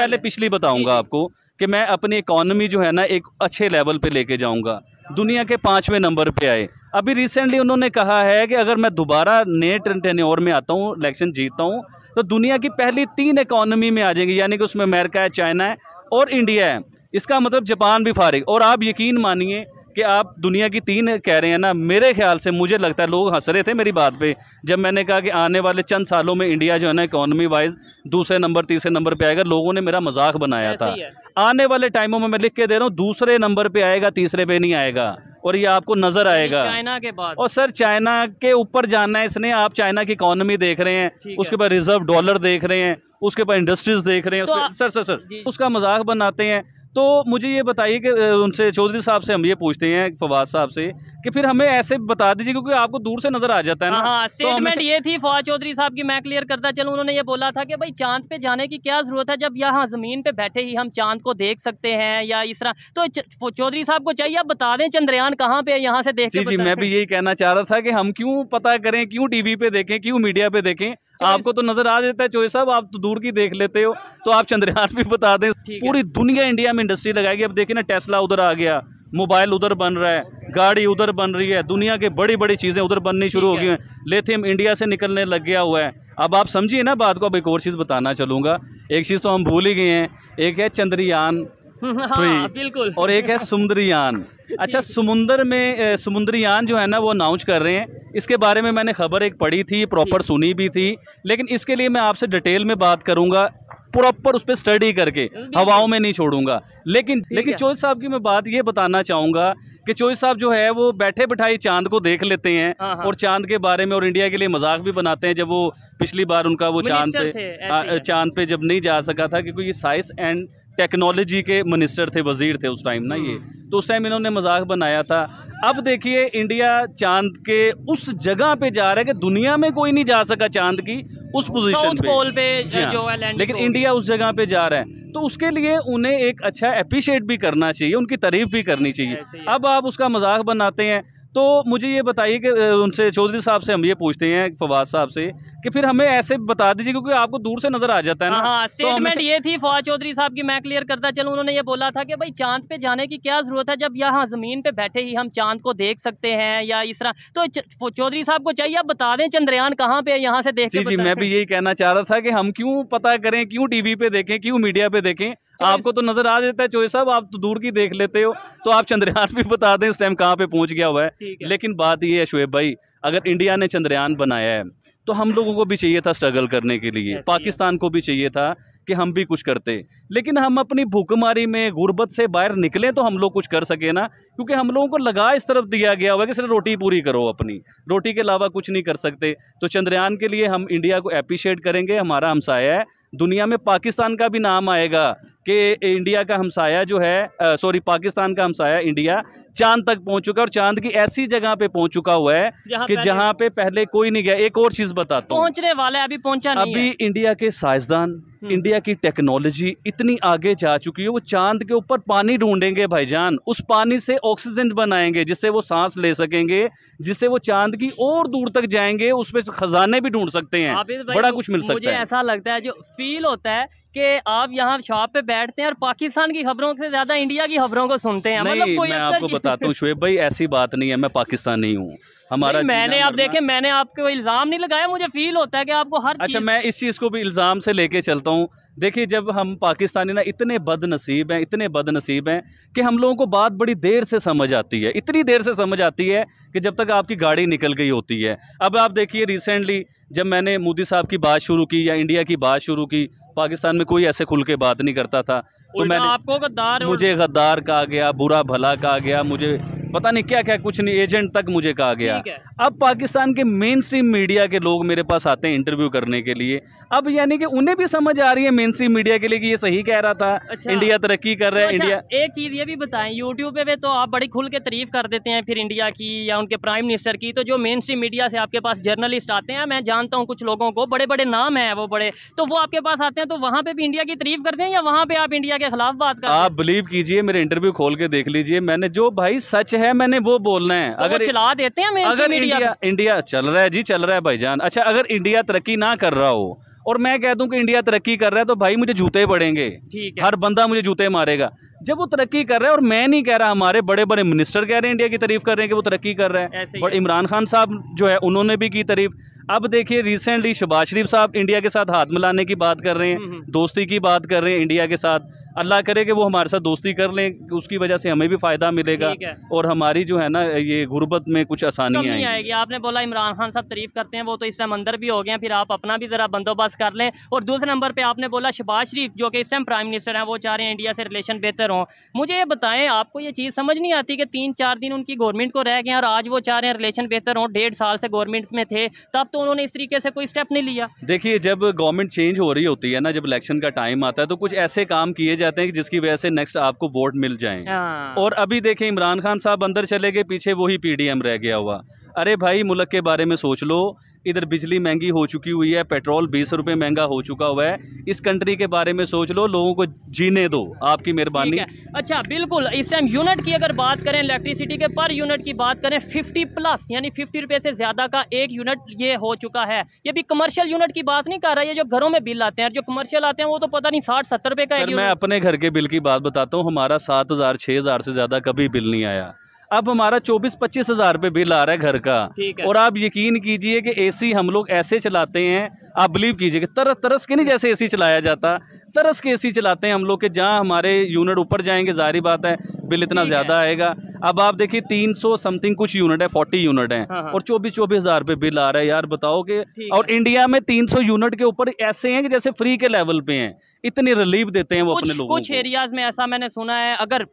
पहले पिछली बताऊँगा आपको कि मैं अपनी इकोनॉमी जो है ना एक अच्छे लेवल पे लेके जाऊँगा। दुनिया के पाँचवें नंबर पे आए। अभी रिसेंटली उन्होंने कहा है कि अगर मैं दोबारा नए टेन्योर में आता हूँ इलेक्शन जीतता हूँ तो दुनिया की पहली तीन इकोनॉमी में आ जाएँगी यानी कि उसमें अमेरिका है चाइना है और इंडिया है। इसका मतलब जापान भी फारिग। और आप यकीन मानिए कि आप दुनिया की तीन कह रहे हैं ना मेरे ख्याल से मुझे लगता है लोग हंस रहे थे मेरी बात पे। जब मैंने कहा कि आने वाले चंद सालों में इंडिया जो है ना इकोनॉमी वाइज दूसरे नंबर तीसरे नंबर पे आएगा लोगों ने मेरा मज़ाक बनाया था। आने वाले टाइमों में मैं लिख के दे रहा हूँ दूसरे नंबर पे आएगा तीसरे पे नहीं आएगा। और ये आपको नज़र आएगा। चाइना के बाद। और सर चाइना के ऊपर जानना है इसने आप चाइना की इकोनॉमी देख रहे हैं उसके। बाद रिज़र्व डॉलर देख रहे हैं उसके बाद इंडस्ट्रीज़ देख रहे हैं तो उसके- सर सर सर उसका मज़ाक बनाते हैं। तो मुझे ये बताइए कि उनसे चौधरी साहब से हम ये पूछते हैं फवाद साहब से कि फिर हमें ऐसे बता दीजिए क्योंकि आपको दूर से नज़र आ जाता है ना हाँ हाँ तो ये थी फवाद चौधरी साहब की मैं क्लियर करता चलूँ उन्होंने ये बोला था कि भाई चाँद पे जाने की क्या ज़रूरत है जब यहाँ ज़मीन पे बैठे ही हम चाँद को देख सकते हैं या इस तरह तो चौधरी साहब को चाहिए आप बता दें चंद्रयान कहाँ पे यहाँ से देख जी जी मैं भी यही कहना चाह रहा था कि हम क्यों पता करें क्यों टीवी पे देखें क्यों मीडिया पे देखें आपको तो नज़र आ जाता है चोई साहब आप तो दूर की देख लेते हो तो आप चंद्रयान भी बता दें पूरी दुनिया इंडिया में इंडस्ट्री लगाएगी अब देखिए ना टेस्ला उधर आ गया मोबाइल उधर बन रहा है गाड़ी उधर बन रही है दुनिया के बड़ी बड़ी चीज़ें उधर बननी शुरू हो गई हैं। लेथियम इंडिया से निकलने लग गया हुआ है। अब आप समझिए ना बात को अब एक और चीज़ बताना चलूँगा। एक चीज़ तो हम भूल ही गए हैं एक है चंद्रयान हाँ बिल्कुल। और एक है समुद्रयान अच्छा समुंदर में समुद्रयान जो है ना वो अनाउंस कर रहे हैं। इसके बारे में मैंने खबर एक पढ़ी थी प्रॉपर सुनी भी थी। लेकिन इसके लिए मैं आपसे डिटेल में बात करूँगा। प्रॉपर उस पर स्टडी करके हवाओं में नहीं छोड़ूँगा लेकिन लेकिन चोई साहब की मैं बात ये बताना चाहूँगा कि चोई साहब जो है वो बैठे बिठाई चाँद को देख लेते हैं हाँ, हाँ। और चाँद के बारे में और इंडिया के लिए मज़ाक भी बनाते हैं जब वो पिछली बार उनका वो चाँद पे है। चाँद पे जब नहीं जा सका था क्योंकि ये साइंस एंड टेक्नोलॉजी के मिनिस्टर थे वज़ीर थे उस टाइम ना ये। तो उस टाइम इन्होंने मज़ाक बनाया था। अब देखिए इंडिया चाँद के उस जगह पे जा रहा है कि दुनिया में कोई नहीं जा सका चाँद की उस पोजीशन पे। पोल पे जी हाँ। जो लैंडिंग लेकिन इंडिया उस जगह पे जा रहा है। तो उसके लिए उन्हें एक अच्छा अप्रिशिएट भी करना चाहिए उनकी तारीफ़ भी करनी चाहिए। अब आप उसका मज़ाक बनाते हैं तो मुझे ये बताइए कि उनसे चौधरी साहब से हम ये पूछते हैं फवाद साहब से कि फिर हमें ऐसे बता दीजिए क्योंकि आपको दूर से नज़र आ जाता है हाँ ना हाँ तो हमें- स्टेटमेंट ये थी फवाद चौधरी साहब की मैं क्लियर करता चलूँ। उन्होंने ये बोला था कि भाई चाँद पे जाने की क्या ज़रूरत है? जब यहाँ ज़मीन पे बैठे ही हम चाँद को देख सकते हैं या इस तरह। तो चौधरी साहब को चाहिए आप बता दें चंद्रयान कहाँ पे यहाँ से देख जी जी मैं भी यही कहना चाह रहा था कि हम क्यों पता करें क्यों टीवी पे देखें क्यों मीडिया पे देखें? आपको तो नज़र आ जाता है चोई साहब आप तो दूर की देख लेते हो तो आप चंद्रयान भी बता दें इस टाइम कहाँ पे पहुँच गया हुआ है। लेकिन बात ये है शुएब भाई अगर इंडिया ने चंद्रयान बनाया है तो हम लोगों को भी चाहिए था स्ट्रगल करने के लिए। ही है। पाकिस्तान को भी चाहिए था कि हम भी कुछ करते। लेकिन हम अपनी भूखमारी में गुर्बत से बाहर निकलें तो हम लोग कुछ कर सके ना क्योंकि हम लोगों को लगा इस तरफ़ दिया गया हुआ है कि सिर्फ़ रोटी पूरी करो अपनी। रोटी के अलावा कुछ नहीं कर सकते। तो चंद्रयान के लिए हम इंडिया को अप्रिशिएट करेंगे हमारा हमसाया है। दुनिया में पाकिस्तान का भी नाम आएगा। कि इंडिया का हमसाया जो है सॉरी पाकिस्तान का हमसाया इंडिया चाँद तक पहुँच चुका है और चाँद की ऐसी जगह पे पहुँच चुका हुआ है कि जहाँ पे पहले कोई नहीं गया। एक और चीज़ बताता हूँ। पहुँचने वाला है अभी पहुँचा नहीं अभी है। इंडिया के साइंसदान हम्म। इंडिया की टेक्नोलॉजी इतनी आगे जा चुकी है वो चाँद के ऊपर पानी ढूंढेंगे भाईजान। उस पानी से ऑक्सीजन बनाएँगे जिससे वो सांस ले सकेंगे जिससे वो चाँद की और दूर तक जाएँगे उसमें खजाने भी ढूंढ सकते हैं। बड़ा कुछ मिल सकता है। ऐसा लगता है जो फील होता है कि आप यहाँ शॉप पे बैठते हैं और पाकिस्तान की खबरों से ज़्यादा इंडिया की खबरों को सुनते हैं। मतलब कोई मैं आपको बताता हूँ शुएब भाई ऐसी बात नहीं है मैं पाकिस्तानी हूँ। हमारा मैंने आप देखे मैंने आपको इल्ज़ाम नहीं लगाया मुझे फील होता है कि आपको हर अच्छा मैं इस चीज़ को भी इल्ज़ाम से लेके चलता हूँ। देखिए जब हम पाकिस्तानी ना इतने बदनसीब हैं इतने बदनसीब हैं कि हम लोगों को बात बड़ी देर से समझ आती है। इतनी देर से समझ आती है कि जब तक आपकी गाड़ी निकल गई होती है। अब आप देखिए रिसेंटली जब मैंने मोदी साहब की बात शुरू की या इंडिया की बात शुरू की पाकिस्तान में कोई ऐसे खुल के बात नहीं करता था। तो मैंने आपको गद्दार मुझे गद्दार कहा गया बुरा भला कहा गया मुझे पता नहीं क्या क्या कुछ नहीं एजेंट तक मुझे कहा गया। अब पाकिस्तान के मेन स्ट्रीम मीडिया के लोग मेरे पास आते हैं इंटरव्यू करने के लिए। अब यानी कि उन्हें भी समझ आ रही है मेन स्ट्रीम मीडिया के लिए कि ये सही कह रहा था अच्छा। इंडिया तरक्की कर रहा है तो अच्छा, इंडिया एक चीज़ ये भी बताएँ यूट्यूब पे, पे तो आप बड़ी खुल के तारीफ़ कर देते हैं फिर इंडिया की या उनके प्राइम मिनिस्टर की। तो जो मेन स्ट्रीम मीडिया से आपके पास जर्नलिस्ट आते हैं मैं जानता हूँ कुछ लोगों को बड़े बड़े नाम है वो बड़े तो वो आपके पास आते हैं तो वहाँ पे भी इंडिया की तारीफ़ करते हैं या वहाँ पे आप इंडिया के खिलाफ बात कर आप बिलीव कीजिए मेरे इंटरव्यू खोल के देख लीजिए। मैंने जो भाई सच है मैंने वो बोलना है। तो अगर चला देते हैं अगर इंडिया इंडिया चल रहा है जी चल रहा है भाईजान। अच्छा अगर इंडिया तरक्की ना कर रहा हो और मैं कह दूँ कि इंडिया तरक्की कर रहा है तो भाई मुझे जूते पड़ेंगे। ठीक है। हर बंदा मुझे जूते मारेगा। जब वो तरक्की कर रहा है और मैं नहीं कह रहा हमारे बड़े बड़े मिनिस्टर कह रहे हैं इंडिया की तारीफ़ कर रहे हैं कि वो तरक्की कर रहे हैं। और इमरान खान साहब जो है उन्होंने भी की तारीफ़। अब देखिए रिसेंटली शबाज शरीफ साहब इंडिया के साथ हाथ मिलाने की बात कर रहे हम्म, हैं हम्म। दोस्ती की बात कर रहे हैं इंडिया के साथ। अल्लाह करे कि वो हमारे साथ दोस्ती कर लें उसकी वजह से हमें भी फ़ायदा मिलेगा और हमारी जो है ना ये गुर्बत में कुछ आसानी नहीं आएँगी। आएगी। आपने बोला इमरान खान साहब तारीफ़ करते हैं वो तो इस टाइम अंदर भी हो गए हैं फिर आप अपना भी ज़रा बंदोबस्त कर लें। और दूसरे नंबर पर आपने बोला शबाज शरीफ जो कि इस टाइम प्राइम मिनिस्टर हैं वो चाह रहे हैं इंडिया से रिलेशन बेहतर हों। मुझे ये बताएँ आपको ये चीज़ समझ नहीं आती कि तीन चार दिन उनकी गवर्नमेंट को रह गए और आज वो चाह रहे हैं रिलेशन बेहतर हों डेढ़ साल से गवर्नमेंट में थे तब तो उन्होंने इस तरीके से कोई स्टेप नहीं लिया। देखिए जब गवर्नमेंट चेंज हो रही होती है ना जब इलेक्शन का टाइम आता है तो कुछ ऐसे काम किए जाते हैं कि जिसकी वजह से नेक्स्ट आपको वोट मिल जाएँ। हाँ। और अभी देखें इमरान खान साहब अंदर चले गए पीछे वही पीडीएम रह गया हुआ। अरे भाई मुल्क के बारे में सोच लो इधर बिजली महँगी हो चुकी हुई है पेट्रोल बीस रुपये महँगा हो चुका हुआ है। इस कंट्री के बारे में सोच लो लोगों को जीने दो आपकी मेहरबानी। अच्छा बिल्कुल इस टाइम यूनिट की अगर बात करें इलेक्ट्रिसिटी के पर यूनिट की बात करें 50 प्लस यानी 50 रुपए से ज़्यादा का एक यूनिट ये हो चुका है। ये भी कमर्शियल यूनिट की बात नहीं कर रहा है जो घरों में बिल आते हैं जो कमर्शियल आते हैं वो तो पता नहीं साठ सत्तर रुपए का मैं अपने घर के बिल की बात बताता हूँ हमारा सात हज़ार छः हज़ार से ज़्यादा कभी बिल नहीं आया। अब हमारा चौबीस पच्चीस हज़ार रुपये बिल आ रहा है घर का। है। और आप यकीन कीजिए कि एसी हम लोग ऐसे चलाते हैं आप बिलीव कीजिए कि तरस तरस के नहीं जैसे एसी चलाया जाता तरस के एसी चलाते हैं हम लोग के जहाँ हमारे यूनिट ऊपर जाएँगे जारी बात है बिल इतना ज़्यादा आएगा। अब आप देखिए तीन सौ समथिंग कुछ यूनिट है फोर्टी यूनिट है। हाँ, हाँ। और चौबीस चौबीस हज़ार रुपये बिल आ रहा है। यार बताओ कि और इंडिया में तीन सौ यूनिट के ऊपर ऐसे हैं कि जैसे फ्री के लेवल पे हैं। इतनी रिलीफ देते हैं वो अपने लोगों कुछ एरियाज़ में ऐसा मैंने सुना है अगर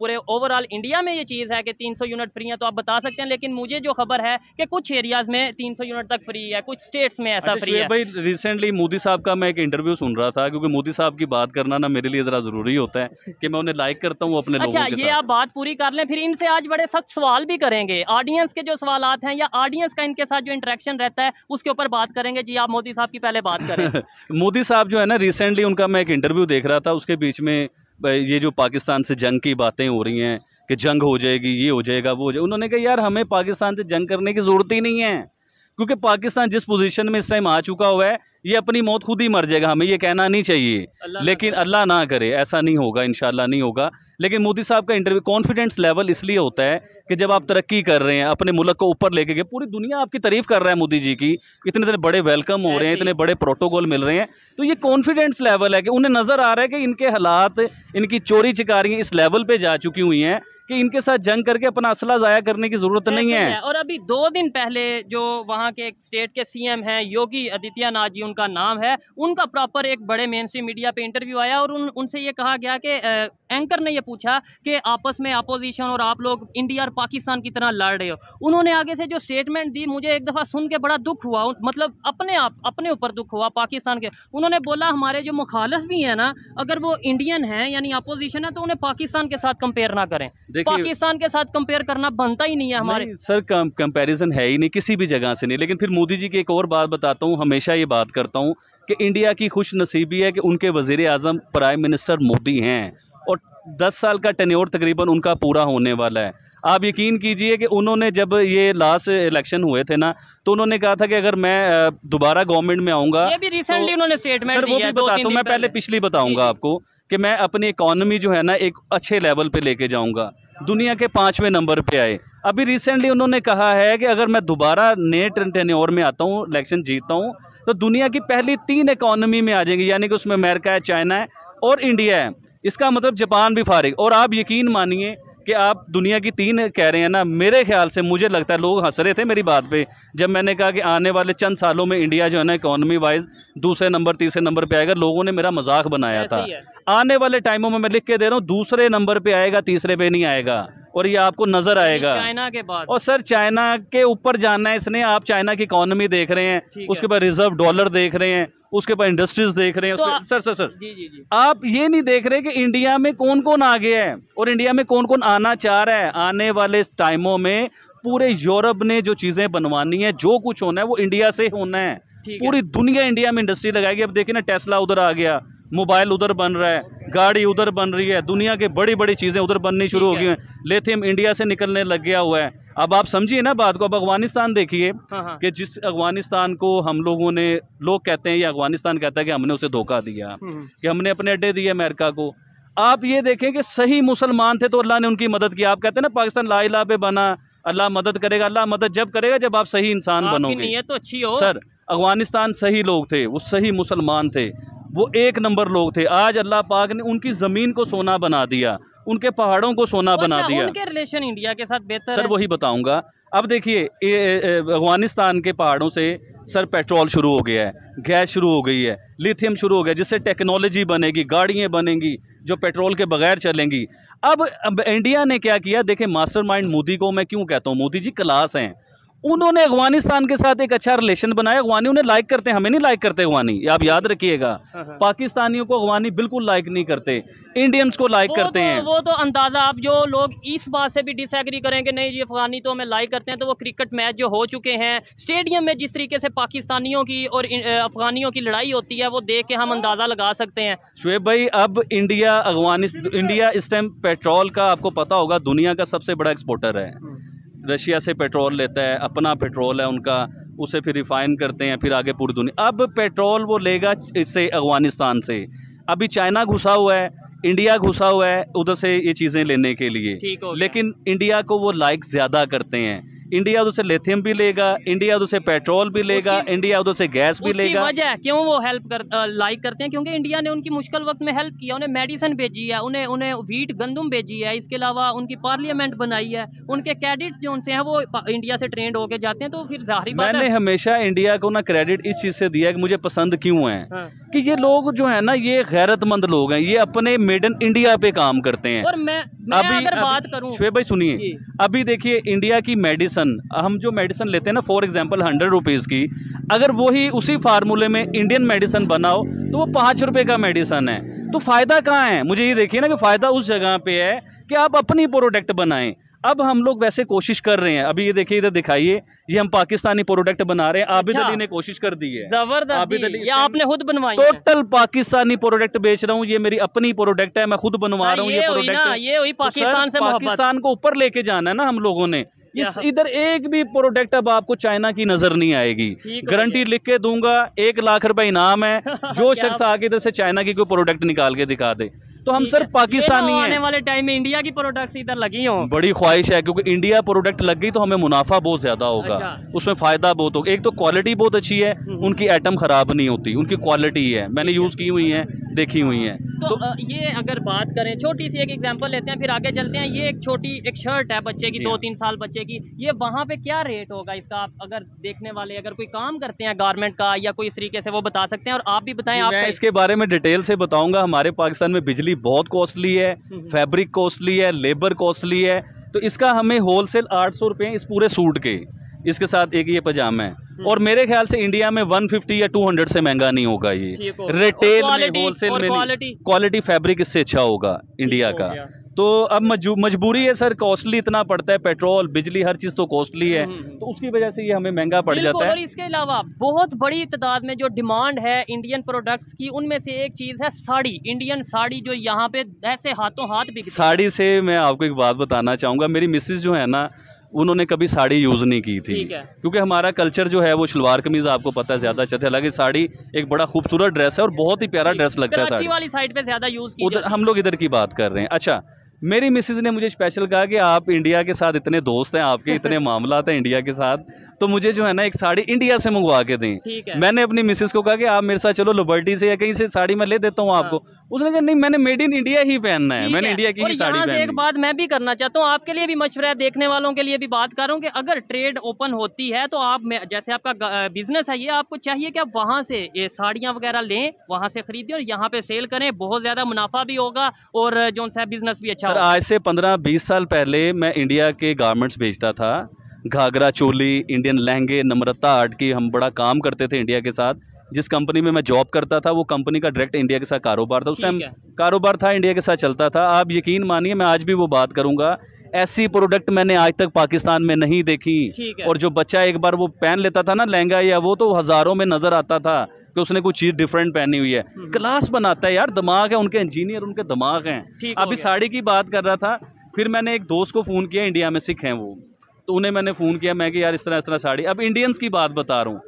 पूरे ओवरऑल इंडिया में ये चीज़ है कि 300 यूनिट फ्री है तो आप बता सकते हैं। लेकिन मुझे जो खबर है कि कुछ एरियाज़ में 300 यूनिट तक फ्री है कुछ स्टेट्स में ऐसा अच्छा फ्री है। भाई रिसेंटली मोदी साहब का मैं एक इंटरव्यू सुन रहा था क्योंकि मोदी साहब की बात करना ना मेरे लिए ज़रा ज़रूरी होता है कि मैं उन्हें लाइक करता हूँ अपने अच्छा लोगों के ये आप बात पूरी कर लें, फिर इनसे आज बड़े सख्त सवाल भी करेंगे। ऑडियंस के जो सवालात हैं या ऑडियंस का इनके साथ जो इंटरेक्शन रहता है, उसके ऊपर बात करेंगे। जी, आप मोदी साहब की पहले बात करें। मोदी साहब जो है ना रिसेंटली उनका मैं एक इंटरव्यू देख रहा था, उसके बीच में ये जो पाकिस्तान से जंग की बातें हो रही हैं, कि जंग हो जाएगी, ये हो जाएगा, वो हो जाएगा, उन्होंने कहा, यार, हमें पाकिस्तान से जंग करने की ज़रूरत ही नहीं है, क्योंकि पाकिस्तान जिस पोजीशन में इस टाइम आ चुका हुआ है ये अपनी मौत खुद ही मर जाएगा हमें ये कहना नहीं चाहिए। अल्लाह लेकिन अल्लाह ना करे ऐसा नहीं होगा इंशाल्लाह नहीं होगा। लेकिन मोदी साहब का इंटरव्यू कॉन्फिडेंस लेवल इसलिए होता है कि जब आप तरक्की कर रहे हैं अपने मुल्क को ऊपर लेके गए पूरी दुनिया आपकी तारीफ़ कर रहा है मोदी जी की इतने इतने बड़े वेलकम हो रहे हैं इतने बड़े प्रोटोकॉल मिल रहे हैं। तो ये कॉन्फिडेंस लेवल है कि उन्हें नज़र आ रहा है कि इनके हालात इनकी चोरी चिकारियाँ इस लेवल पे जा चुकी हुई हैं कि इनके साथ जंग करके अपना असला ज़ाया करने की ज़रूरत नहीं है और अभी दो दिन पहले जो वहाँ के स्टेट के सीएम हैं योगी आदित्यनाथ जी उनका नाम है। उनका प्रॉपर एक बड़े मेन स्ट्रीम मीडिया पे इंटरव्यू आया और उन उनसे ये कहा गया कि एंकर ने ये पूछा कि आपस में अपोजिशन और आप लोग इंडिया और पाकिस्तान की तरह लड़ रहे हो। उन्होंने आगे से जो स्टेटमेंट दी मुझे एक दफ़ा सुन के बड़ा दुख हुआ। मतलब अपने आप अपने ऊपर दुख हुआ पाकिस्तान के। उन्होंने बोला हमारे जो मुखालफ भी हैं ना अगर वो इंडियन हैं यानी अपोजिशन है तो उन्हें पाकिस्तान के साथ कंपेयर ना करें। पाकिस्तान के साथ कंपेयर करना बनता ही नहीं है हमारे सर कंपैरिजन है ही नहीं किसी भी जगह से नहीं। लेकिन फिर मोदी जी की एक और बात बताता हूँ हमेशा ये बात करता हूँ कि इंडिया की खुश नसीबी है कि उनके वज़ीर अजम प्राइम मिनिस्टर मोदी हैं। और दस साल का टेन्योर तकरीबन उनका पूरा होने वाला है। आप यकीन कीजिए कि उन्होंने जब ये लास्ट इलेक्शन हुए थे ना तो उन्होंने कहा था कि अगर मैं दोबारा गवर्नमेंट में आऊँगा ये भी रिसेंटली तो- उन्होंने स्टेटमेंट सर वो भी बताता हूँ मैं पहले पिछली बताऊँगा आपको कि मैं अपनी इकोनॉमी जो है ना एक अच्छे लेवल पे लेके जाऊँगा। दुनिया के पाँचवें नंबर पे आए। अभी रिसेंटली उन्होंने कहा है कि अगर मैं दोबारा नए टेन्योर में आता हूँ इलेक्शन जीतता हूँ तो दुनिया की पहली तीन इकोनॉमी में आ जाएँगी यानी कि उसमें अमेरिका है चाइना है और इंडिया है। इसका मतलब जापान भी फारिग। और आप यकीन मानिए कि आप दुनिया की तीन कह रहे हैं ना मेरे ख्याल से मुझे लगता है लोग हंस रहे थे मेरी बात पे जब मैंने कहा कि आने वाले चंद सालों में इंडिया जो है ना इकोनॉमी वाइज दूसरे नंबर तीसरे नंबर पे आएगा लोगों ने मेरा मज़ाक बनाया था। आने वाले टाइमों में मैं लिख के दे रहा हूँ दूसरे नंबर पे आएगा तीसरे पे नहीं आएगा और ये आपको नज़र आएगा। चाइना के बाद। और सर चाइना के ऊपर जाना है इसने आप चाइना की इकोनॉमी देख रहे हैं उसके। बाद रिज़र्व डॉलर देख रहे हैं उसके बाद इंडस्ट्रीज़ देख रहे हैं तो उसके सर सर सर। जी जी जी। आप ये नहीं देख रहे कि इंडिया में कौन कौन आ गया है और इंडिया में कौन कौन आना चाह रहा है। आने वाले टाइमों में पूरे यूरोप ने जो चीज़ें बनवानी है जो कुछ होना है वो इंडिया से होना है। है। पूरी दुनिया इंडिया में इंडस्ट्री लगाएगी। अब देखिए ना टेस्ला उधर आ गया मोबाइल उधर बन रहा है गाड़ी उधर बन रही है दुनिया के बड़ी बड़ी चीज़ें उधर बननी शुरू हो गई हैं। लेथियम इंडिया से निकलने लग गया हुआ है। अब आप समझिए ना बात को अब अफ़गानिस्तान देखिए हाँ हाँ। कि जिस अफ़गानिस्तान को हम लोगों ने लोग कहते हैं या अफ़गानिस्तान कहता है कि हमने उसे धोखा दिया हम्म, कि हमने अपने अड्डे दिए अमेरिका को। आप ये देखें कि सही मुसलमान थे तो अल्लाह ने उनकी मदद की। आप कहते हैं ना पाकिस्तान ला इलाह पे बना अल्लाह मदद करेगा अल्लाह मदद जब करेगा जब आप सही इंसान बनोगे। तो अच्छी हो। सर अफ़गानिस्तान सही लोग थे वो सही मुसलमान थे। वो एक नंबर लोग थे। आज अल्लाह पाक ने उनकी ज़मीन को सोना बना दिया उनके पहाड़ों को सोना बना अच्छा, दिया। उनके रिलेशन इंडिया के साथ बेहतर सर वही बताऊँगा। अब देखिए अफ़गानिस्तान के पहाड़ों से सर पेट्रोल शुरू हो गया है गैस शुरू हो गई है लिथियम शुरू हो गया जिससे टेक्नोलॉजी बनेगी गाड़ियाँ बनेंगी जो पेट्रोल के बगैर चलेंगी। अब, अब इंडिया ने क्या किया? देखिए मास्टरमाइंड मोदी को मैं क्यों कहता हूँ? मोदी जी क्लास हैं। उन्होंने अफ़गानिस्तान के साथ एक अच्छा रिलेशन बनाया। अफगानी उन्हें लाइक करते हैं। हमें नहीं लाइक करते अफगानी आप याद रखिएगा हाँ, हाँ। पाकिस्तानियों को अफगानी बिल्कुल लाइक नहीं करते। इंडियंस को लाइक करते तो, हैं। वो तो अंदाज़ा आप जो लोग इस बात से भी डिसएग्री करेंगे नहीं जी अफगानी तो हमें लाइक करते हैं तो वो क्रिकेट मैच जो हो चुके हैं स्टेडियम में जिस तरीके से पाकिस्तानियों की और अफगानियों की लड़ाई होती है वो देख के हम अंदाज़ा लगा सकते हैं। शुएब भाई अब इंडिया अफ़गानिस्तान इंडिया इस टाइम पेट्रोल का आपको पता होगा दुनिया का सबसे बड़ा एक्सपोर्टर है। रशिया से पेट्रोल लेता है अपना पेट्रोल है उनका उसे फिर रिफाइन करते हैं फिर आगे पूरी दुनिया। अब पेट्रोल वो लेगा इससे अफ़गानिस्तान से। अभी चाइना घुसा हुआ है इंडिया घुसा हुआ है उधर से ये चीज़ें लेने के लिए। लेकिन इंडिया को वो लाइक ज़्यादा करते हैं। इंडिया उधर से लिथियम भी लेगा इंडिया उधर से पेट्रोल भी लेगा इंडिया उधर से गैस भी लेगा। वजह क्यों वो हेल्प कर लाइक करते हैं? क्योंकि इंडिया ने उनकी मुश्किल वक्त में हेल्प किया उन्हें मेडिसिन भेजी है उन्हें उन्हें वीट गंदम भेजी है इसके अलावा उनकी पार्लियामेंट बनाई है उनके कैडेट जो उनसे हैं वो इंडिया से ट्रेंड होके जाते हैं तो फिर ज़ाहिर बात मैंने हमेशा इंडिया को ना क्रेडिट इस चीज़ से दिया है कि मुझे पसंद क्यों है। हाँ। कि ये लोग जो है ना ये गैरतमंद लोग हैं ये अपने मेड इन इंडिया पे काम करते हैं। और मैं मैं अगर बात करूँ शुएब भाई सुनिए। अभी देखिए इंडिया की मेडिसन हम जो मेडिसन लेते हैं ना फॉर एग्जांपल हंड्रेड रुपीज़ की अगर वही उसी फार्मूले में इंडियन मेडिसन बनाओ तो वो पाँच रुपए का मेडिसन है। तो फ़ायदा कहाँ है? मुझे ये देखिए ना कि फ़ायदा उस जगह पे है कि आप अपनी प्रोडक्ट बनाएँ। अब हम लोग वैसे कोशिश कर रहे हैं। अभी ये देखिए इधर दिखाइए ये हम पाकिस्तानी प्रोडक्ट बना रहे हैं। आबिद अच्छा। अली ने कोशिश कर दी है। ज़बरदस्त। आबिद अली ये आपने खुद बनवाई टोटल पाकिस्तानी प्रोडक्ट बेच रहा हूँ। ये मेरी अपनी प्रोडक्ट है। मैं खुद बनवा रहा हूँ। ये प्रोडक्ट ये तो सर, पाकिस्तान से पाकिस्तान को ऊपर लेके जाना है ना हम लोगों ने। इस इधर एक भी प्रोडक्ट अब आपको चाइना की नज़र नहीं आएगी। गारंटी लिख के दूँगा एक लाख रुपए इनाम है। जो शख्स आगे इधर से चाइना की कोई प्रोडक्ट निकाल के दिखा दे। तो हम सर। पाकिस्तानी तो आने वाले टाइम में इंडिया की प्रोडक्ट्स इधर लगी हों। बड़ी ख्वाहिश है क्योंकि इंडिया प्रोडक्ट लग गई तो हमें मुनाफा बहुत ज़्यादा होगा। अच्छा। उसमें फ़ायदा बहुत होगा। एक तो क्वालिटी बहुत अच्छी है हम्म। उनकी आइटम खराब नहीं होती उनकी क्वालिटी है। मैंने यूज़ की हुई है देखी हुई है। तो अ, ये अगर बात करें छोटी सी एक एग्जांपल लेते हैं फिर आगे चलते हैं। ये एक छोटी एक शर्ट है बच्चे की दो हाँ। तीन साल बच्चे की। ये वहाँ पे क्या रेट होगा इसका? आप अगर देखने वाले अगर कोई काम करते हैं गारमेंट का या कोई इस तरीके से वो बता सकते हैं और आप भी बताएँ आप मैं इसके बारे में डिटेल से बताऊँगा। हमारे पाकिस्तान में बिजली बहुत कॉस्टली है हम्म। फैब्रिक कॉस्टली है लेबर कॉस्टली है तो इसका हमें होलसेल आठ सौ रुपये इस पूरे सूट के इसके साथ एक ये पजामा है हम्म। और मेरे ख्याल से इंडिया में 150 या 200 से महँगा नहीं होगा ये रिटेल में होलसेल में क्वालिटी फैब्रिक इससे अच्छा होगा इंडिया का। तो अब मजबूरी है सर कॉस्टली इतना पड़ता है पेट्रोल बिजली हर चीज़ तो कॉस्टली है। हम्म, हम्म। तो उसकी वजह से ये हमें महँगा पड़ जाता और है इसके अलावा बहुत बड़ी तादाद में जो डिमांड है इंडियन प्रोडक्ट्स की उनमें से एक चीज़ है साड़ी इंडियन साड़ी जो यहाँ पे ऐसे हाथों हाथ बिकती है। साड़ी से मैं आपको एक बात बताना चाहूँगा मेरी मिसिस जो है ना उन्होंने कभी साड़ी यूज़ नहीं की थी। क्योंकि हमारा कल्चर जो है वो शलवार कमीज़ आपको पता है ज़्यादा चलते हालाँकि साड़ी एक बड़ा खूबसूरत ड्रेस है और बहुत ही प्यारा ड्रेस लगता है साड़ी। वाली साइड पे ज़्यादा यूज़ उधर हम लोग इधर की बात कर रहे हैं। अच्छा मेरी मिसेज ने मुझे स्पेशल कहा कि आप इंडिया के साथ इतने दोस्त हैं आपके इतने मामला हैं इंडिया के साथ तो मुझे जो है ना एक साड़ी इंडिया से मंगवा के दें। मैंने अपनी मिसेज को कहा कि आप मेरे साथ चलो लिबर्टी से या कहीं से साड़ी मैं ले देता हूँ आपको। उसने कहा नहीं मैंने मेड इन इंडिया ही पहनना है हाँ। मैंने इंडिया की ही साड़ी से एक बात मैं भी करना चाहता हूँ आपके लिए भी मशवरा है देखने वालों के लिए भी बात कर रहा हूँ कि अगर ट्रेड ओपन होती है तो आप जैसे आपका बिज़नेस है ये आपको चाहिए कि आप वहाँ से ये साड़ियाँ वगैरह लें वहाँ से खरीदें और यहाँ पे सेल करें बहुत ज़्यादा मुनाफा भी होगा और जो सा बिज़नेस भी अच्छा सर आज से पंद्रह बीस साल पहले मैं इंडिया के गारमेंट्स भेजता था। घाघरा चोली इंडियन लहंगे नम्रता आर्ट की हम बड़ा काम करते थे इंडिया के साथ। जिस कंपनी में मैं जॉब करता था वो कंपनी का डायरेक्ट इंडिया के साथ कारोबार था। उस टाइम कारोबार था इंडिया के साथ चलता था। आप यकीन मानिए मैं आज भी वो बात करूँगा। ऐसी प्रोडक्ट मैंने आज तक पाकिस्तान में नहीं देखी। और जो बच्चा एक बार वो पहन लेता था ना लहंगा या वो तो हज़ारों में नज़र आता था कि उसने कोई चीज़ डिफरेंट पहनी हुई है। हम्म। क्लास बनाता है यार दिमाग है उनके इंजीनियर उनके दिमाग हैं। अभी साड़ी की बात कर रहा था फिर मैंने एक दोस्त को फ़ोन किया इंडिया में सिख हैं वो। तो उन्हें मैंने फ़ोन किया मैं कि यार इस तरह इस तरह साड़ी। अब इंडियंस की बात बता रहा हूँ।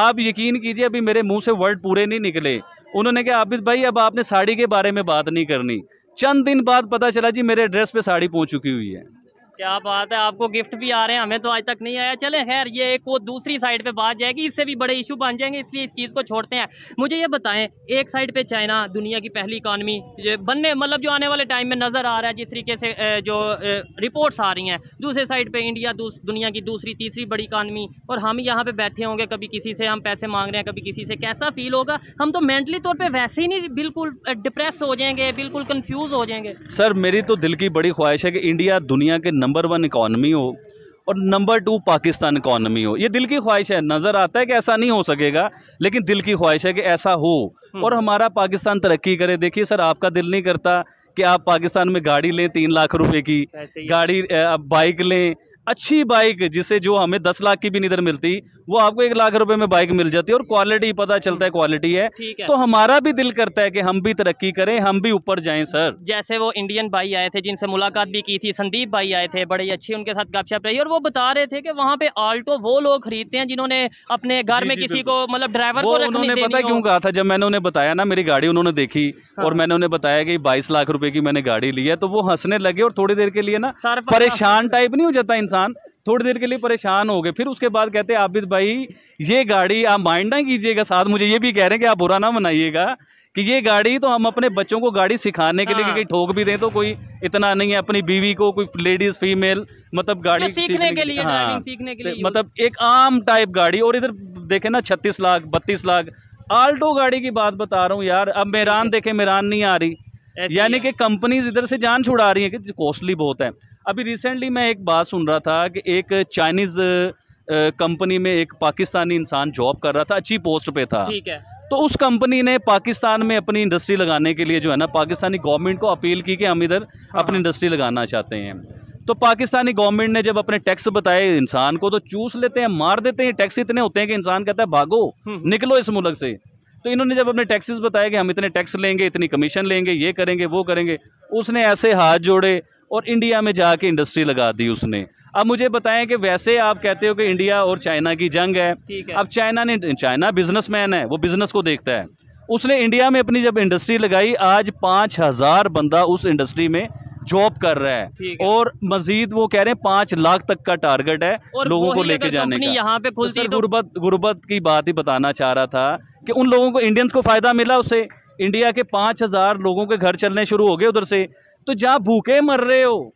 आप यकीन कीजिए अभी मेरे मुँह से वर्ड पूरे नहीं निकले। उन्होंने कहा आबिद भाई अब आपने साड़ी के बारे में बात नहीं करनी। चंद दिन बाद पता चला जी मेरे एड्रेस पे साड़ी पहुँच चुकी हुई है। क्या बात है, आपको गिफ्ट भी आ रहे हैं, हमें तो आज तक नहीं आया। चले, खैर, ये एक वो दूसरी साइड पे बात जाएगी, इससे भी बड़े इशू बन जाएँगे, इसलिए इस चीज़ को छोड़ते हैं। मुझे ये बताएँ, एक साइड पे चाइना दुनिया की पहली इकानमी बनने मतलब जो आने वाले टाइम में नज़र आ रहा है, जिस तरीके से जो रिपोर्ट्स आ रही हैं, दूसरे साइड पर इंडिया दुनिया की दूसरी, तीसरी बड़ी इकानमी और हम यहाँ पर बैठे होंगे, कभी किसी से हम पैसे मांग रहे हैं, कभी किसी से, कैसा फील होगा? हम तो मेंटली तौर पर वैसे ही नहीं, बिल्कुल डिप्रेस हो जाएँगे, बिल्कुल कन्फ्यूज़ हो जाएँगे। सर, मेरी तो दिल की बड़ी ख्वाहिश है कि इंडिया दुनिया के नंबर वन इकॉनमी हो और नंबर टू पाकिस्तान इकॉनमी हो। ये दिल की ख्वाहिश है। नज़र आता है कि ऐसा नहीं हो सकेगा लेकिन दिल की ख्वाहिश है कि ऐसा हो। हम्म। और हमारा पाकिस्तान तरक्की करे। देखिए सर आपका दिल नहीं करता कि आप पाकिस्तान में गाड़ी लें तीन लाख रुपए की गाड़ी बाइक लें अच्छी बाइक जिसे जो हमें दस लाख की भी इधर मिलती वो आपको एक लाख रुपए में बाइक मिल जाती है और क्वालिटी पता चलता है क्वालिटी है। है। तो हमारा भी दिल करता है कि हम भी तरक्की करें हम भी ऊपर जाएँ सर। जैसे वो इंडियन भाई आए थे जिनसे मुलाकात भी की थी संदीप भाई आए थे बड़े अच्छी उनके साथ गपशप रही और वो बता रहे थे कि वहाँ पे आल्टो वो लोग खरीदते हैं जिन्होंने अपने घर में किसी को मतलब ड्राइवर को उन्होंने पता। क्यों कहा था? जब मैंने उन्हें बताया ना मेरी गाड़ी उन्होंने देखी हाँ। और मैंने उन्हें बताया कि बाईस लाख रुपए की मैंने गाड़ी ली है तो वो हंसने लगे और थोड़ी देर के लिए ना परेशान टाइप नहीं हो जाता इंसान थोड़ी देर के लिए परेशान हो गए। फिर उसके बाद कहते हैं आबिद भाई ये गाड़ी आप माइंड ना कीजिएगा। साथ मुझे ये भी कह रहे हैं कि आप बुरा ना मनाइएगा कि ये गाड़ी तो हम अपने बच्चों को गाड़ी सिखाने के लिए हाँ। कि ठोक भी दें तो कोई इतना नहीं है। अपनी बीवी को कोई लेडीज़ फीमेल मतलब गाड़ी मतलब सीखने के लिए हाँ। सीखने के लिए तो मतलब एक आम टाइप गाड़ी और इधर देखे ना छत्तीस लाख बत्तीस लाख आल्टो गाड़ी की बात बता रहा हूँ यार। अब मेरान देखे मेरान नहीं आ रही। यानी कि कंपनीज़ इधर से जान छुड़ा रही है कि कॉस्टली बहुत है। अभी रिसेंटली मैं एक बात सुन रहा था कि एक चाइनीज़ कंपनी में एक पाकिस्तानी इंसान जॉब कर रहा था अच्छी पोस्ट पे था ठीक है तो उस कंपनी ने पाकिस्तान में अपनी इंडस्ट्री लगाने के लिए जो है ना पाकिस्तानी गवर्नमेंट को अपील की कि हम इधर हाँ। अपनी इंडस्ट्री लगाना चाहते हैं तो पाकिस्तानी गवर्नमेंट ने जब अपने टैक्स बताए इंसान को तो चूस लेते हैं मार देते हैं टैक्स इतने होते हैं कि इंसान कहता है भागो हम्म। निकलो इस मुल्क से तो इन्होंने जब अपने टैक्सेस बताए कि हम इतने टैक्स लेंगे इतनी कमीशन लेंगे ये करेंगे वो करेंगे उसने ऐसे हाथ जोड़े और इंडिया में जाके इंडस्ट्री लगा दी उसने। अब मुझे बताएँ कि वैसे आप कहते हो कि इंडिया और चाइना की जंग है। है। अब चाइना ने चाइना बिजनेसमैन है वो बिज़नेस को देखता है। उसने इंडिया में अपनी जब इंडस्ट्री लगाई आज पाँच हज़ार बंदा उस इंडस्ट्री में जॉब कर रहा है। है। और मजीद वो कह रहे हैं पाँच लाख तक का टारगेट है और लोगों को लेके जाने का। यहाँ पे तो खुलती तो गुर्बत गुर्बत की बात ही बताना चाह रहा था कि उन लोगों को इंडियंस को फ़ायदा मिला उससे इंडिया के पाँच हज़ार लोगों के घर चलने शुरू हो गए उधर से। तो जहाँ भूखे मर रहे हो,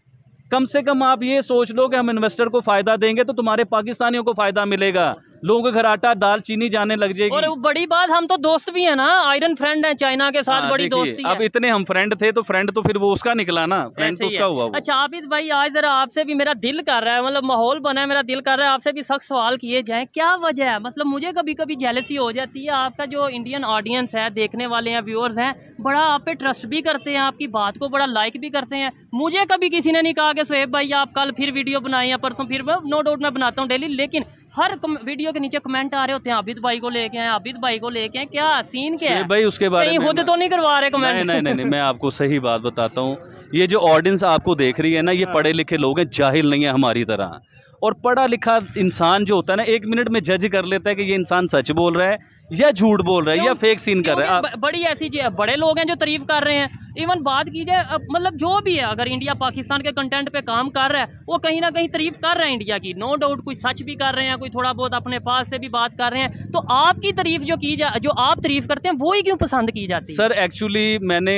कम से कम आप ये सोच लो कि हम इन्वेस्टर को फ़ायदा देंगे तो तुम्हारे पाकिस्तानियों को फ़ायदा मिलेगा। लोगों के घर आटा दाल चीनी जाने लग जाएगी। और बड़ी बात हम तो दोस्त भी है ना आयरन फ्रेंड है चाइना के साथ हाँ, बड़ी दोस्ती अब इतने हम फ्रेंड थे तो फ्रेंड तो फिर वो उसका निकला ना फ्रेंड तो उसका हुआ अच्छा आबिद भाई आज जरा आपसे भी मेरा दिल कर रहा है मतलब माहौल बना है मेरा दिल कर रहा है आपसे भी सख्त सवाल किए जाए क्या वजह है? मतलब मुझे कभी कभी जेलसी हो जाती है आपका जो इंडियन ऑडियंस है देखने वाले हैं व्यूअर्स हैं बड़ा आप पे ट्रस्ट भी करते हैं आपकी बात को बड़ा लाइक भी करते हैं। मुझे कभी किसी ने नहीं कहा कि सोहेब भाई आप कल फिर वीडियो बनाए या परसों फिर नो डाउट मैं बनाता हूँ डेली लेकिन हर वीडियो के नीचे कमेंट आ रहे होते हैं आबिद भाई को लेके आए आबिद भाई को लेके आए क्या सीन क्या है? भाई उसके बारे में खुद तो नहीं करवा रहे नहीं कमेंट नहीं नहीं नहीं मैं आपको सही बात बताता हूँ। ये जो ऑडियंस आपको देख रही है ना ये हाँ। पढ़े लिखे लोग हैं जाहिल नहीं है हमारी तरह। और पढ़ा लिखा इंसान जो होता है ना एक मिनट में जज कर लेता है कि ये इंसान सच बोल रहा है या झूठ बोल रहा है या फेक सीन कर रहा है? बड़ी ऐसी चीज़ बड़े लोग हैं जो तारीफ़ कर रहे हैं। इवन बात की जाए मतलब जो भी है अगर इंडिया पाकिस्तान के कंटेंट पे काम कर रहा है वो कहीं ना कहीं तारीफ़ कर रहे हैं इंडिया की। नो डाउट कोई सच भी कर रहे हैं कोई थोड़ा बहुत अपने पास से भी बात कर रहे हैं। तो आपकी तारीफ़ जो की जा जो आप तारीफ़ करते हैं वो ही क्यों पसंद की जाती है? सर एक्चुअली मैंने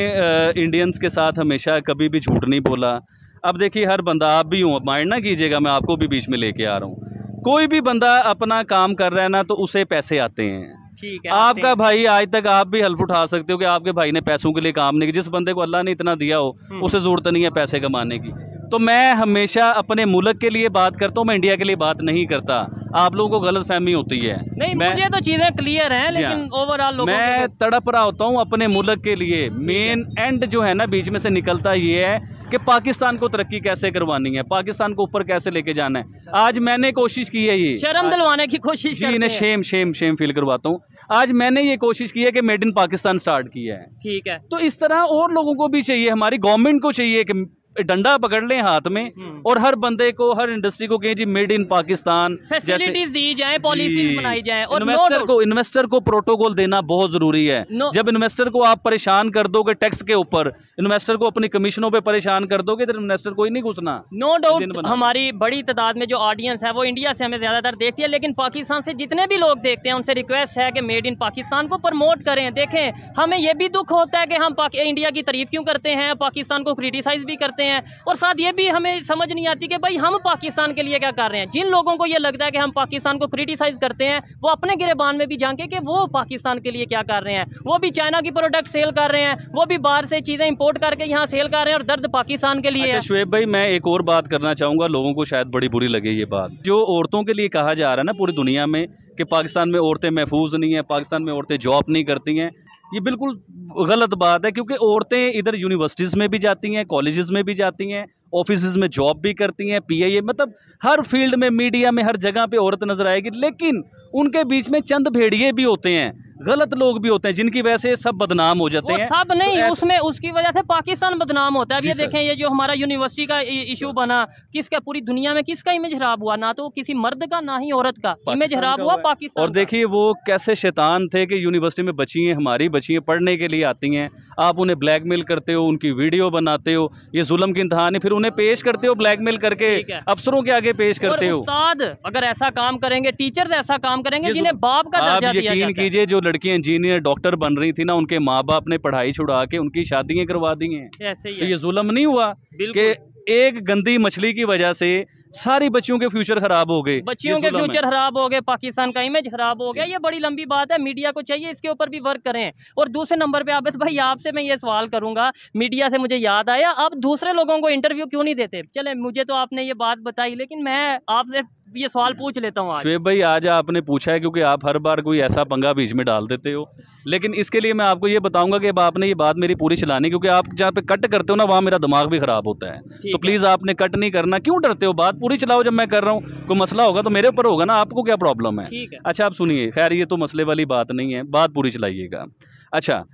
इंडियंस के साथ हमेशा कभी भी झूठ नहीं बोला। अब देखिए हर बंदा आप भी हूँ माइंड ना कीजिएगा मैं आपको भी बीच में लेके आ रहा हूँ। कोई भी बंदा अपना काम कर रहा है ना तो उसे पैसे आते हैं। ठीक है आपका भाई आज तक आप भी हल्फ उठा सकते हो कि आपके भाई ने पैसों के लिए काम नहीं किया जिस बंदे को अल्लाह ने इतना दिया हो हम्म। उसे ज़रूरत नहीं है पैसे कमाने की तो मैं हमेशा अपने मुल्क के लिए बात करता हूँ मैं इंडिया के लिए बात नहीं करता। आप लोगों को गलत फहमी होती है। नहीं मैं मुझे तो चीज़ें क्लियर हैं हाँ। लेकिन ओवरऑल लोगों मैं के तड़प रहा होता हूँ अपने मुल्क के लिए। मेन एंड जो है ना बीच में से निकलता ये है कि पाकिस्तान को तरक्की कैसे करवानी है पाकिस्तान को ऊपर कैसे लेके जाना है। आज मैंने कोशिश की है ये। शर्म दिलवाने की कोशिश जी करते इन्हें शेम शेम शेम फील करवाता हूँ। आज मैंने ये कोशिश की है कि मेड इन पाकिस्तान स्टार्ट किया है। ठीक है। तो इस तरह और लोगों को भी चाहिए हमारी गवर्नमेंट को चाहिए कि डंडा पकड़ लें हाथ में हम्म। और हर बंदे को हर इंडस्ट्री को कहें जी मेड इन पाकिस्तान फैसिलिटीज़ दी जाए पॉलिसीज़ बनाई जाए और इन्वेस्टर को इन्वेस्टर को प्रोटोकॉल देना बहुत ज़रूरी है। जब इन्वेस्टर को आप परेशान कर दोगे टैक्स के ऊपर इन्वेस्टर को अपनी कमीशनों पे परेशान कर दोगे तो इन्वेस्टर कोई नहीं घुसना। नो डाउट हमारी बड़ी तादाद में जो ऑडियंस है वो इंडिया से हमें ज़्यादातर देखती है लेकिन पाकिस्तान से जितने भी लोग देखते हैं उनसे रिक्वेस्ट है कि मेड इन पाकिस्तान को प्रमोट करें देखें। हमें यह भी दुख होता है कि हम इंडिया की तारीफ़ क्यों करते हैं पाकिस्तान को क्रिटिसाइज भी करते हैं और साथ ये भी हमें समझ नहीं आती कि भाई हम पाकिस्तान के लिए क्या कर रहे हैं। जिन लोगों को ये लगता है कि हम पाकिस्तान को क्रिटिसाइज करते हैं वो अपने गिरेबान में भी झांके कि वो पाकिस्तान के लिए क्या कर रहे हैं। वो भी चाइना की प्रोडक्ट सेल कर रहे हैं वो भी बाहर से चीज़ें इंपोर्ट करके यहाँ सेल कर रहे हैं और दर्द पाकिस्तान के लिए अच्छा शुएब भाई मैं एक और बात करना चाहूँगा लोगों को शायद बड़ी बुरी लगे ये बात। जो औरतों के लिए कहा जा रहा है ना पूरी दुनिया में कि पाकिस्तान में औरतें महफूज नहीं हैं पाकिस्तान में औरतें जॉब नहीं करती हैं ये बिल्कुल गलत बात है, क्योंकि औरतें इधर यूनिवर्सिटीज़ में भी जाती हैं कॉलेजेस में भी जाती हैं ऑफ़िस में जॉब भी करती हैं पीआईए मतलब हर फ़ील्ड में मीडिया में, हर जगह पे औरत नज़र आएगी, लेकिन उनके बीच में चंद भेड़िए भी होते हैं। गलत लोग भी होते हैं जिनकी वजह से सब बदनाम हो जाते हैं। सब नहीं तो उसमें उसकी वजह से पाकिस्तान बदनाम होता है। अब ये देखें ये जो हमारा यूनिवर्सिटी का इशू बना किसका पूरी दुनिया में किसका इमेज खराब हुआ? ना तो किसी मर्द का ना ही औरत का। इमेज खराब हुआ पाकिस्तान और देखिए वो कैसे शैतान थे कि यूनिवर्सिटी में बच्ची हैं हमारी बच्ची हैं पढ़ने के लिए आती हैं। आप उन्हें ब्लैकमेल करते हो उनकी वीडियो बनाते हो ये जुल्म की इंतहा है फिर उन्हें पेश करते हो ब्लैकमेल करके अफसरों के आगे पेश करते हो। उस्ताद अगर ऐसा काम करेंगे टीचर ऐसा काम करेंगे जिन्हें बाप का दर्जा दिया यकीन जाता है। कीजिए जो लड़कियाँ इंजीनियर डॉक्टर बन रही थी ना उनके माँ बाप ने पढ़ाई छुड़ा के उनकी शादियाँ करवा दी हैं। तो ये जुलम नहीं हुआ कि एक गंदी मछली की वजह से सारी बच्चियों के फ्यूचर खराब हो गए। बच्चियों के फ्यूचर खराब हो गए पाकिस्तान का इमेज खराब हो गया। ये बड़ी लंबी बात है मीडिया को चाहिए इसके ऊपर भी वर्क करें। और दूसरे नंबर पे आबिद भाई आपसे मैं ये सवाल करूँगा मीडिया से मुझे याद आया आप दूसरे लोगों को इंटरव्यू क्यों नहीं देते? चले मुझे तो आपने ये बात बताई लेकिन मैं आपसे ये सवाल पूछ लेता हूँ शुएब भाई आज आपने पूछा है क्योंकि आप हर बार कोई ऐसा पंगा बीच में डाल देते हो। लेकिन इसके लिए मैं आपको ये बताऊँगा कि अब आपने ये बात मेरी पूरी चलानी क्योंकि आप जहाँ पे कट करते हो ना वहाँ मेरा दिमाग भी खराब होता है। तो प्लीज़ आपने कट नहीं करना। क्यों डरते हो? बात पूरी चलाओ जब मैं कर रहा हूँ। कोई मसला होगा तो मेरे ऊपर होगा ना आपको क्या प्रॉब्लम है? अच्छा आप सुनिए खैर ये तो मसले वाली बात नहीं है बात पूरी चलाइएगा। अच्छा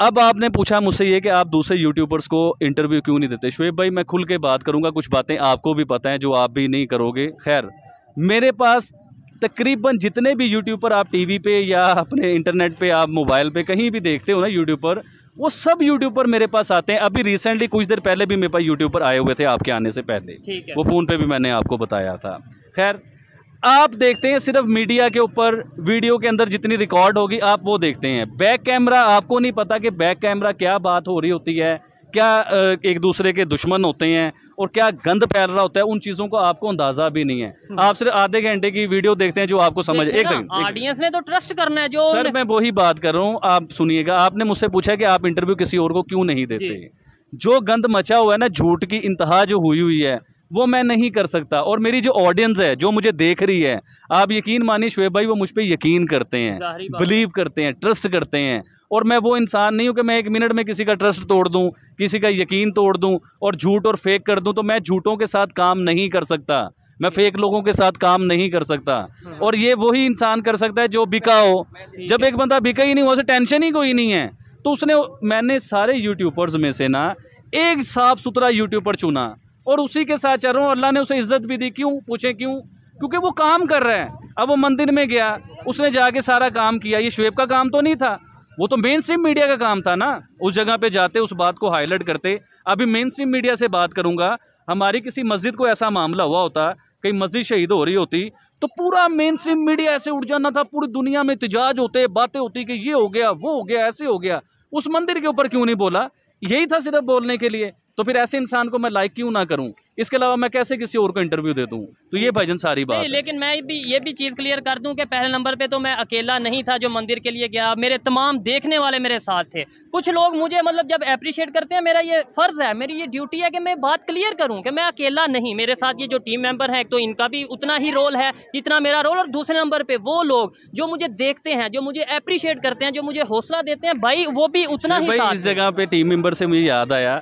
अब आपने पूछा मुझसे ये कि आप दूसरे यूट्यूबर्स को इंटरव्यू क्यों नहीं देते? शुएब भाई मैं खुल के बात करूँगा कुछ बातें आपको भी पता हैं जो आप भी नहीं करोगे। खैर मेरे पास तकरीबन जितने भी यूट्यूब पर आप टीवी पे या अपने इंटरनेट पे आप मोबाइल पे कहीं भी देखते हो ना यूट्यूब पर वो सब यूट्यूब पर मेरे पास आते हैं। अभी रिसेंटली कुछ देर पहले भी मेरे पास यूट्यूब पर आए हुए थे आपके आने से पहले। ठीक है। वो फ़ोन पे भी मैंने आपको बताया था। खैर आप देखते हैं सिर्फ़ मीडिया के ऊपर वीडियो के अंदर जितनी रिकॉर्ड होगी आप वो देखते हैं। बैक कैमरा आपको नहीं पता कि बैक कैमरा क्या बात हो रही होती है। क्या एक दूसरे के दुश्मन होते हैं और क्या गंद फैल रहा होता है उन चीज़ों का आपको अंदाज़ा भी नहीं है। आप सिर्फ़ आधे घंटे की वीडियो देखते हैं जो आपको समझ एक सेकंड ऑडियंस ने तो ट्रस्ट करना है जो सर मैं वही बात कर रहा हूँ आप सुनिएगा आपने मुझसे पूछा कि आप इंटरव्यू किसी और को क्यों नहीं देते? जो। गंद मचा हुआ है ना झूठ की इंतहा जो हुई हुई है वो मैं नहीं कर सकता। और मेरी जो ऑडियंस है जो मुझे देख रही है आप यकीन मानिए शुएब भाई वो मुझ पर यकीन करते हैं है। बिलीव करते हैं ट्रस्ट करते हैं। और मैं वो इंसान नहीं हूँ कि मैं एक मिनट में किसी का ट्रस्ट तोड़ दूँ, किसी का यकीन तोड़ दूँ और झूठ और फेक कर दूँ तो मैं झूठों के साथ काम नहीं कर सकता। मैं फेक लोगों के साथ काम नहीं कर सकता। और ये वही इंसान कर सकता है जो बिका हो। जब एक बंदा बिका ही नहीं उसे टेंशन ही कोई नहीं है। तो उसने, मैंने सारे यूट्यूबर्स में से ना, एक साफ़ सुथरा यूट्यूबर चुना और उसी के साथ चल रहा हूँ। अल्लाह ने उसे इज़्ज़त भी दी। क्यों? पूछे क्यों? क्योंकि वो काम कर रहा है। अब वो मंदिर में गया, उसने जाके सारा काम किया। ये शुएब का काम तो नहीं था। वो तो मेन स्ट्रीम मीडिया का काम था ना। उस जगह पे जाते, उस बात को हाईलाइट करते। अभी मेन स्ट्रीम मीडिया से बात करूँगा। हमारी किसी मस्जिद को ऐसा मामला हुआ होता, कहीं मस्जिद शहीद हो रही होती तो पूरा मेन स्ट्रीम मीडिया ऐसे उठ जाना था, पूरी दुनिया में एहतजाज होते, बातें होती कि ये हो गया, वो हो गया, ऐसे हो गया। उस मंदिर के ऊपर क्यों नहीं बोला? यही था सिर्फ़ बोलने के लिए। तो फिर ऐसे इंसान को मैं लाइक क्यों ना करूँ? इसके अलावा मैं कैसे किसी और को इंटरव्यू दे दूँ? तो ये भाईजान सारी बात लेकिन मैं भी ये भी चीज़ क्लियर कर दूँ कि पहले नंबर पे तो मैं अकेला नहीं था जो मंदिर के लिए गया। मेरे तमाम देखने वाले मेरे साथ थे। कुछ लोग मुझे मतलब जब अप्रिशिएट करते हैं मेरा ये फ़र्ज़ है मेरी ये ड्यूटी है कि मैं बात क्लियर करूँ कि मैं अकेला नहीं। मेरे साथ ये जो टीम मेंबर हैं तो इनका भी उतना ही रोल है जितना मेरा रोल और दूसरे नंबर पे वो लोग जो मुझे देखते हैं जो मुझे अप्रिशिएट करते हैं जो मुझे हौसला देते हैं भाई वो भी उतना ही इस जगह पे टीम मेंबर से मुझे याद आया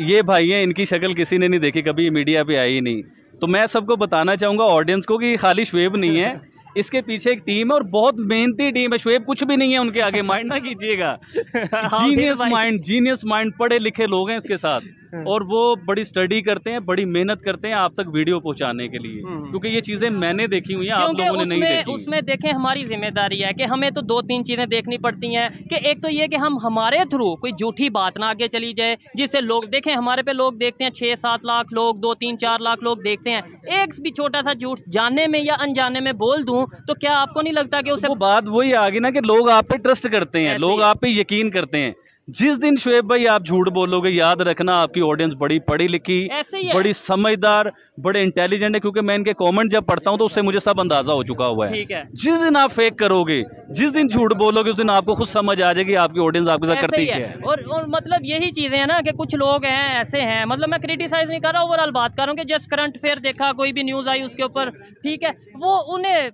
ये भाई हैं इनकी शक्ल किसी ने नहीं देखी कभी मीडिया पे आई ही नहीं। तो मैं सबको बताना चाहूँगा ऑडियंस को कि खाली शुएब नहीं है। इसके पीछे एक टीम है और बहुत मेहनती टीम है। शुएब कुछ भी नहीं है उनके आगे माइंड ना कीजिएगा। जीनियस माइंड जीनियस माइंड पढ़े लिखे लोग हैं इसके साथ। और वो बड़ी स्टडी करते हैं बड़ी मेहनत करते हैं आप तक वीडियो पहुँचाने के लिए। हम्म। क्योंकि ये चीज़ें मैंने देखी हुई हैं आप लोगों ने नहीं देखी उसमें देखें हमारी ज़िम्मेदारी है कि हमें तो दो तीन चीज़ें देखनी पड़ती हैं कि एक तो ये कि हम हमारे थ्रू कोई झूठी बात ना आगे चली जाए जिससे लोग देखें हमारे पे लोग देखते हैं छः सात लाख लोग दो तीन चार लाख लोग देखते हैं। एक भी छोटा सा झूठ जानने में या अनजाने में बोल दूँ तो क्या आपको नहीं लगता कि उसे बात वही आ गई ना कि लोग आप पे ट्रस्ट करते हैं लोग आप पे यकीन करते हैं। जिस दिन शुएब भाई आप झूठ बोलोगे याद रखना आपकी ऑडियंस बड़ी पढ़ी लिखी बड़ी समझदार बड़े इंटेलिजेंट है क्योंकि मैं इनके कमेंट जब पढ़ता हूँ तो उससे मुझे सब अंदाज़ा हो चुका हुआ है। है। जिस दिन आप फेक करोगे जिस दिन झूठ बोलोगे उस दिन आपको खुद समझ आ जाएगी आपकी ऑडियंस आपके साथ करती है है। और और मतलब यही चीज़ें है ना कि कुछ लोग हैं ऐसे हैं मतलब मैं क्रिटिसाइज नहीं कर रहा ओवरऑल बात कर रहा हूँ कि जस्ट करंट अफेयर देखा कोई भी न्यूज़ आई उसके ऊपर ठीक है। वो उन्हें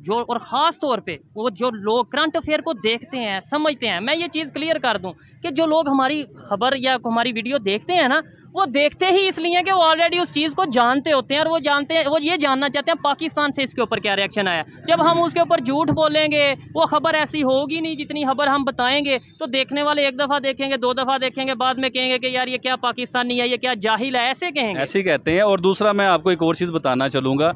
जो और ख़ास तौर पर वो जो लोग करंट अफेयर को देखते हैं समझते हैं मैं ये चीज़ क्लियर कर दूँ कि जो लोग हमारी खबर या हमारी वीडियो देखते हैं ना, वो देखते ही इसलिए कि वो ऑलरेडी उस चीज़ को जानते होते हैं और वो जानते हैं, वो ये जानना चाहते हैं पाकिस्तान से इसके ऊपर क्या रिएक्शन आया। जब हम उसके ऊपर झूठ बोलेंगे, वो खबर ऐसी होगी नहीं जितनी खबर हम बताएँगे तो देखने वाले एक दफ़ा देखेंगे, दो दफ़ा देखेंगे, बाद में कहेंगे कि यार ये क्या पाकिस्तानी है, ये क्या जाहिल है, ऐसे कहेंगे। ऐसे कहते हैं। और दूसरा मैं आपको एक और चीज़ बताना चलूँगा